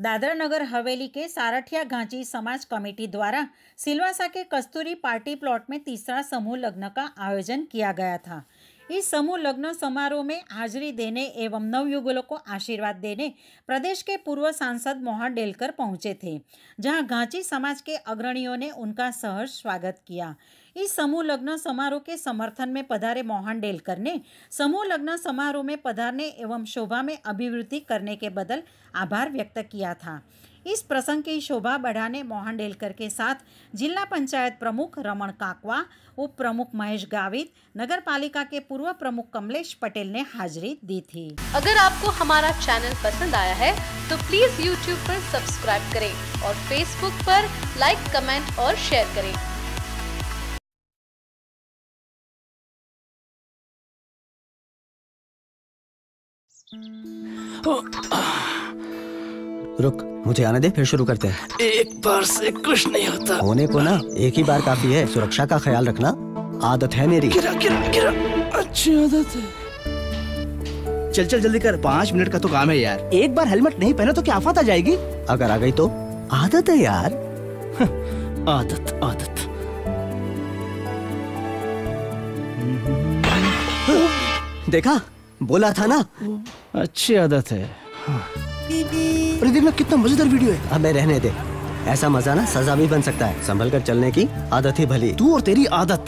दादरा नगर हवेली के सारठिया घांची समाज कमेटी द्वारा सिलवासा के कस्तूरी पार्टी प्लॉट में तीसरा समूह लग्न का आयोजन किया गया था इस समूह लग्न समारोह में हाजिरी देने एवं नवयुगलों को आशीर्वाद देने प्रदेश के पूर्व सांसद मोहन डेलकर पहुँचे थे जहाँ घांची समाज के अग्रणियों ने उनका सहर्ष स्वागत किया इस समूह लग्न समारोह के समर्थन में पधारे मोहन डेलकर ने। समूह लग्न समारोह में पधारने एवं शोभा में अभिवृद्धि करने के बदल आभार व्यक्त किया था। इस प्रसंग की शोभा बढ़ाने मोहन डेलकर के साथ जिला पंचायत प्रमुख रमण काकवा, उप प्रमुख महेश गावित, नगर पालिका के पूर्व प्रमुख कमलेश पटेल ने हाजिरी दी थी। अगर आपको हमारा चैनल पसंद आया है तो प्लीज़ यूट्यूब पर सब्सक्राइब करें और फेसबुक पर लाइक, कमेंट और शेयर करें। रुक मुझे आने दे फिर शुरू करते हैं। एक बार से कुछ नहीं होता। होने को ना एक ही बार काफ़ी है सुरक्षा का ख्याल रखना आदत है मेरी। गिरा गिरा गिरा अच्छी आदत है। चल चल जल्दी कर पाँच मिनट का तो काम है यार। एक बार हेलमेट नहीं पहना तो क्या आफत आ जाएगी? अगर आ गई तो? आदत है यार। आदत आदत। देखा? बोला था ना अच्छी आदत है। हाँ। अरे देखना कितना मज़ेदार वीडियो है। अबे रहने दे। ऐसा मज़ा ना सजा भी बन सकता है। संभल कर चलने की आदत ही भली। तू और तेरी आदत।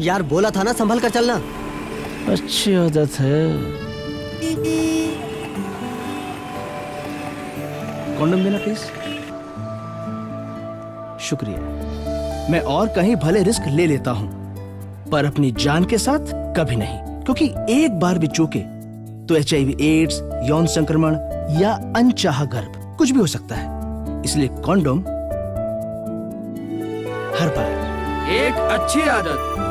यार बोला था ना संभल कर चलना। अच्छी आदत है। कॉन्डम देना प्लीज़ शुक्रिया। मैं और कहीं भले रिस्क ले लेता हूँ, पर अपनी जान के साथ कभी नहीं, क्योंकि एक बार भी चूके तो एचआईवी, एड्स, यौन संक्रमण या अनचाह गर्भ, कुछ भी हो सकता है। इसलिए कॉन्डोम हर बार। एक अच्छी आदत।